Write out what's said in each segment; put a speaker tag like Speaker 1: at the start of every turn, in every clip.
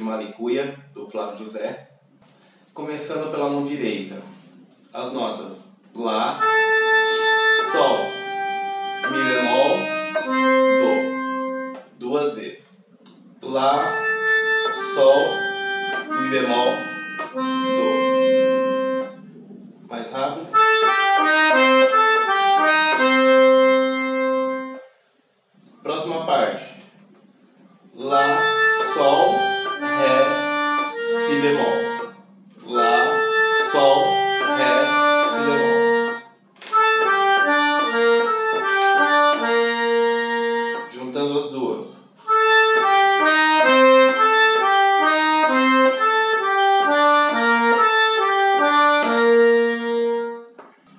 Speaker 1: Malicuia, do Flávio José. Começando pela mão direita, as notas Lá, Sol, Mi bemol, Dó. Duas vezes. Lá, Sol, Mi bemol, Dó. Mais rápido.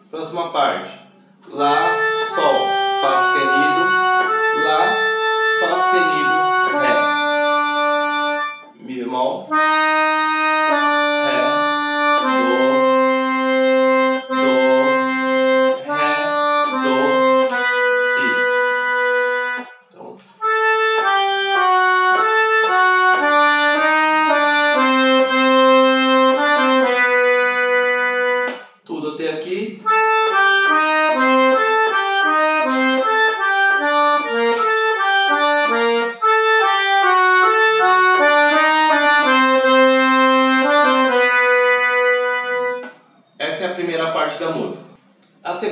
Speaker 1: Próxima parte. Lá, Sol, Fá sustenido. Lá, Fá sustenido, Ré. Mi bemol.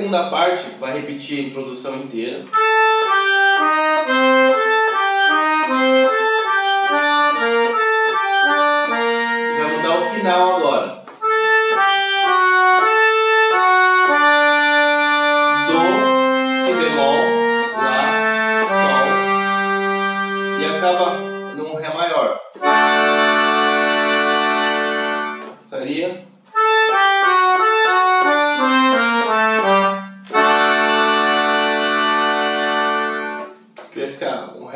Speaker 1: Segunda parte vai repetir a introdução inteira. E vai mudar o final agora. Dó, Si bemol, Lá, Sol. E acaba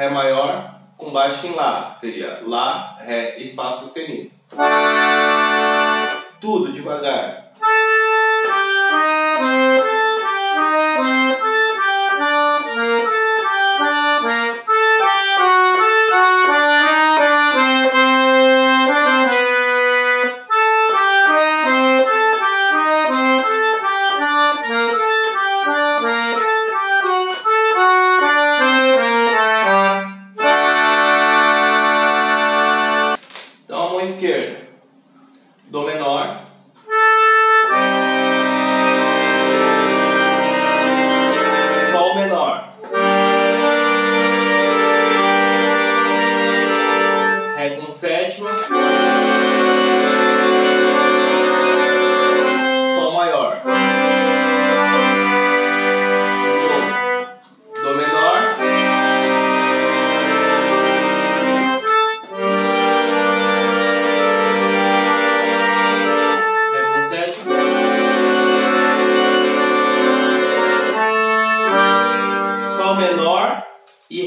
Speaker 1: Ré maior com baixo em Lá. Seria Lá, Ré e Fá sustenido. Tudo devagar. Mão esquerda, Dó menor. Sol menor. Ré com sétima.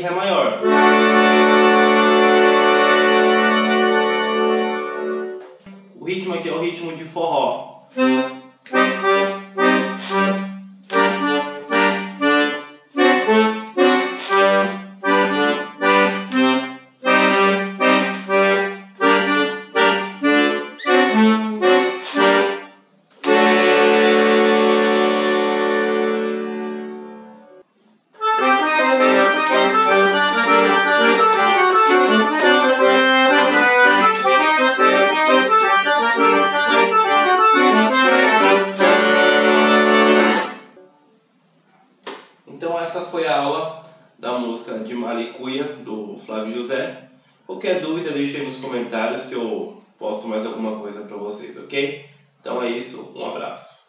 Speaker 1: Ré maior. O ritmo aqui é o ritmo de forró. Foi a aula da música de Malicuia, do Flávio José. Qualquer dúvida deixe aí nos comentários que eu posto mais alguma coisa para vocês, ok? Então é isso, um abraço.